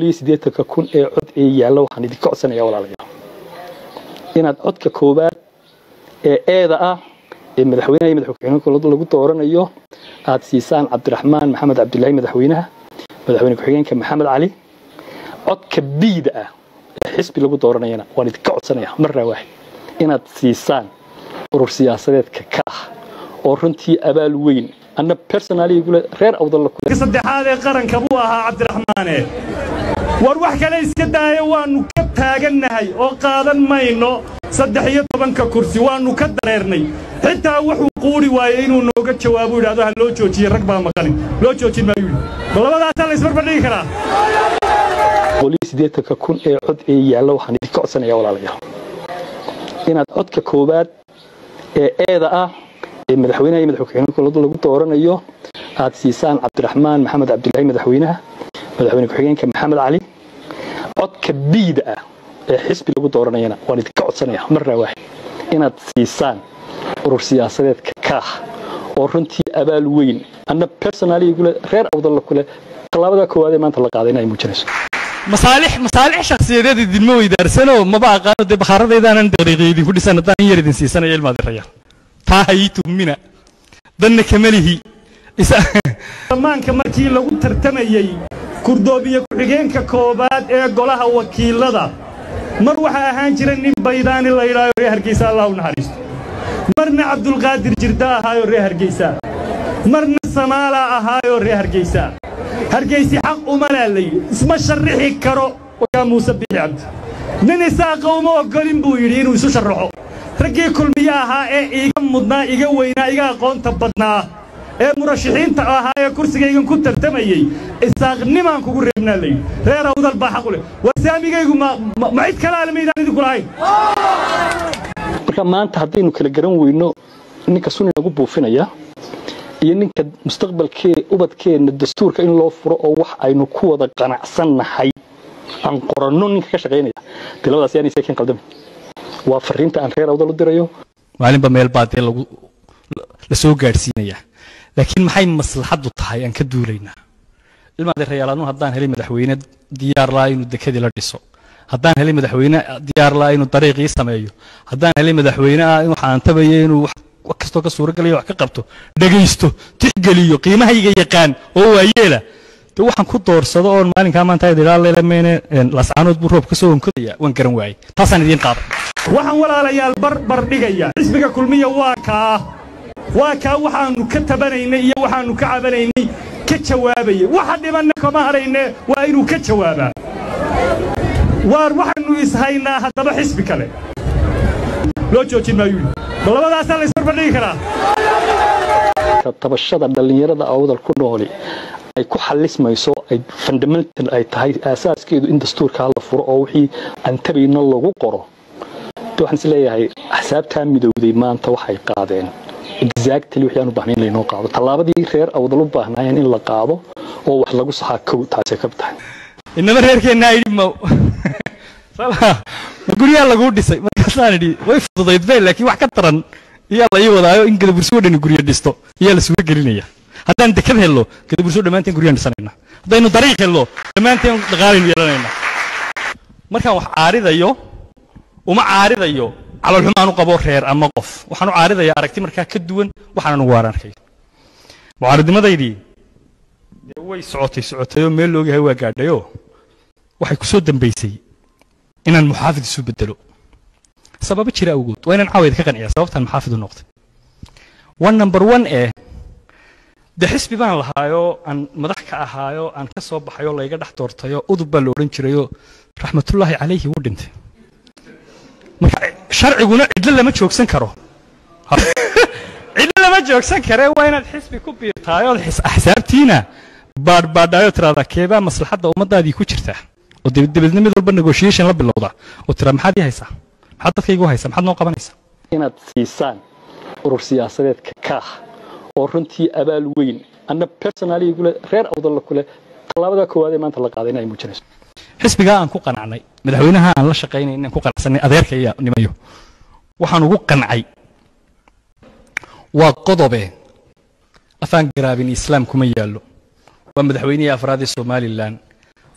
sideetanka kun ee cod ee yaalla waxaan idinka codsanayaa walaalayaal inaad codka koowaad ee eeda ah ee madaxweynaha iyo madaxweyne lagu dooranayo aad siisaan cabdiraxmaan maxamed cabdilaahi madaxweynaha madaxweyne ku-xigeenka maxamed cali codka biida ah ee xisbi lagu dooranayana waan idinka codsanayaa marnaa waaxid inaad siisaan urur siyaasadeedka ka ah oo runtii abaal weyn anna personaligule reer awdalla saddexaad ee qaranka buu ahaa cabdiraxmaane war wax kale iska daaya waannu ka taagannahay oo qaadan mayno saddex iyo tobanka kursi waannu ka dareernay. Xitaa wuxuu quuri waayey inuu nooga jawaabo yidhahdo ha loo joojiye rag baa maqanin loo joojin maayu yidhi. Ma labadaasaa la isbarbardhigi karaa. Sideetanka kun ee cod ee yaalla waxaan idinka codsanayaa walaalayaal inaad codka koowaad ee eeda ah ee madaxweynaha iyo madaxweyne lagu dooranayo aad siisaan cabdiraxmaan maxamed cabdilaahi madaxweynaha madaxweyne ku-xigeenka maxamed cali codka biida ah ee xisbi lagu dooranayana waan idinka codsanayaa. Marnaa inaad siisaan urur siyaasadeedka ka ah oo runtii abaal weyn anna personaligule reer awdalla kule tallaabada koowaad ee maanta la qaaday in ay muujinayso. Masaalix masaalix shakhsiyadeed idinma weydaarsano maba aqaano dee bakhaaradaydaanan dariiqi idinku dhisan haddaan in yar idin siisanaya ilmaad irayaan taa hayii tuhmina danna kamalihi dhammaanka markii lagu tartamayey kurdoobiye ku-xigeenka koowaad ee golaha wakiilada. Mar waxaa ahaan jira nin baydaani la yidhaayo reer hargeysa allah u naxariisto marna cabdulqaadir jirda ahaayoo reer hargeysa. Marna samaalaa ahaayoo reer hargeysa. Hargeysi xaq umalaa la yidhi. Isma sharrixi karo wakaa muuse biixi cabdi. Nin isaaqa uma oggolin buu yidhi inuu isu sharraxo. Raggii kulmiye ahaa ee iiga mudnaa iga weynaa iga aqoonta badnaa ee murashaxiinta ahaa ee kursigaygan ku tartamayey isaaqnimaan kugu reebnaa la yidhi. Reer awdal baa xaq u leh. War saamigaygu ma cid kalaale maydaan idinku lahayn. Marka maanta haddaynu kala garan weyno ninka suni nagu buufinaya iyo ninka mustaqbalkee ubadkeenna dastuurka in loo furo oo wax aynu ku wada qanacsannahay aan qoranno ninka ka shaqaynaya. Dee labadaas yaanay seekin qaldami. Waa fariinta aan reer awdal u dirayo. Maalinba meel baa dee lagu la soo gaadhsiinayaa laakiin maxay maslaxaddu tahay aan ka duulaynaa ilmaadeerayaal anu haddaan helay madaxweyne diyaar laa inuu dekadii la dhiso haddaan helay madaxweyne diyaar laa inuu dariiqii sameeyo haddaan helay madaxweyne ah in waxaan tabayo inuu wax kastoo ka suuragalayo wax ka qabto dhegaysto tixgeliyo qiimahayga yaqaan oo waayeela de waxaan ku doorsado oon maalinkaa maanta idilaalelmene lascaanood buu roob ka soo onkodaya waan garan waayey taasaan idiin qaada waxaan walaalayaal barbar dhigaya xisbiga kulmiya waa kaa waa kaa waxaannu ka tabanaynay iyo waxaannu ka cabanaynay ka jawaabayay waxa dhibanna kama hadhayne waa inuu ka jawaabaa. Waar waxaannu ishaynaa haddaba xisbi kale. Loo joojin maayu yidhi ma labadaasaa la isbarbardhigi karaa. Tabashada dhallinyarada awdal ku nooli ay ku xalismayso ay fundamental ay tahay aasaaskeedu in dastuurkaa la furo oo wixii aan tabayno lagu qoro. Waxaan is leeyahay axsaabtaa midowday maanta waxay qaadeen exactly wixii aan u baahnayn laynoo qaado. Tallaabadii reer awdal u baahnaayeen in la qaado oo wax lagu saxaa kow taasay ka tahay. Inama reerkeenna idhi ma guryaa laguu dhisay. Markaasaan idhi way fududayd beel laakiin wax ka daran iyaa la ii wadaayo in gadabursugo dhani guryo dhisto. Iyaa la suga gelinaya. Haddaan dekad hello gadabursugo dhammaanteen guryaan dhisanayna. Haddaynu dariiq hello dhammaanteen dhaqaalaynu yeelanayna. Markaan wax caaridayo uma caaridayo u caaridayaa aragti markaa ka duwan waxaan anugu waan arkay mucaaridnimadaydii dee way socotay socotayoo meel loogahay waa gaadhayoo waxay ku soo dambaysay inaan muxaafid isu bedelo sababo jira awgood waa inaan caawayd ka qanciya sababtaan muxaafid u noqday one number one eh dee xisbi baan lahaayoo aan madax ka ahaayoo aan ka soo baxayoo layga dhex doortayoo udub baa la odhan jirayoo raxmatullaahi calayhi wuu dhintay marka sharciguna cidlo lama joogsan karo. Cidlo lama joogsan kare waa inaad xisbi ku biirtaayood axsaabtiina baadhbaadhaayoo tiraahdaa keebaa maslaxadda ummaddaadii ku jirtaa oo dabadeedna mid walba negotiation la bilowda. Oo tiraa maxaad ii haysaa? Maxaad dadkaygu haysaa? Maxaad noo qabanaysaa? Inaad siisaan urur siyaasadeedka ka ah oo runtii abaal weyn anna personaligule reer awdalla kule tallaabada koowaad ee maanta la qaaday in ay muujinayso xisbigaa aan ku qanacnay. Madaxweynaha aan la shaqaynay inaan ku qanacsanay adeerka iyo nimayo. Waxaan ugu qancay waa qodobe afaan garaabin islaam kuma yaallo. Waa madaxweynihii afraad ee somalilan.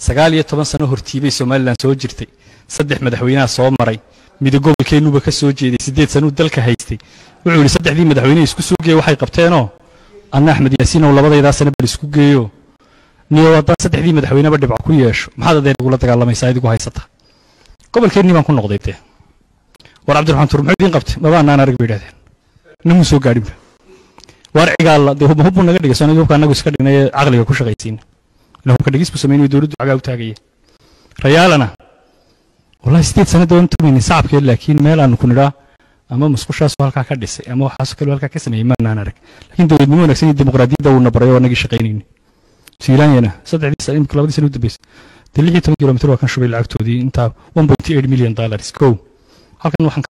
Sagaal iyo toban sano hortiibay somalilan soo jirtay. Saddex madaxweynaha soo maray. Mida gobolkeennuba ka soo jeeday. Siddeed sanuu dalka haystay. Wuxuu yidhi saddexdii madaxweyne isku soo geeye waxay qabteenoo? Anna axmed yaasiin ow labadaydaa sana bal isku geeyo adeer igula dagaalamaysaa idigu haysata gobolkeennii baan ku noqday dee war cabdiraxmaan tuur muxuu idiin qabtay maba annaan arag bay idhahdeen namuu soo gaadhinba waar cigaalla dee hubma hubbuu naga dhigay soonadii hubka annagu iska dhignay ee caqliga ku shaqaysiina ila hubka dhigis buu sameynaya dowladdu cagaa u taagaya rayaalana wallahi sideed sanada waan tumaynay sacabkeed laakiin meel aanu ku nidhaa ama musqushaasoo halkaa ka dhisay ama waxaasoo kale halkaa ka sameeyey maanaan arag laakiin dowladnimo wanaagsan iyo dimuqraadiyadda uuna baray oo annagii shaqaynayni سيلانينا صدق عدي سليم كلابدي سنود بيس. دلليه تون كيلومتر وكان شو بيلعب تودي انت 1.8 مليون دولار سكو هكذا نوحن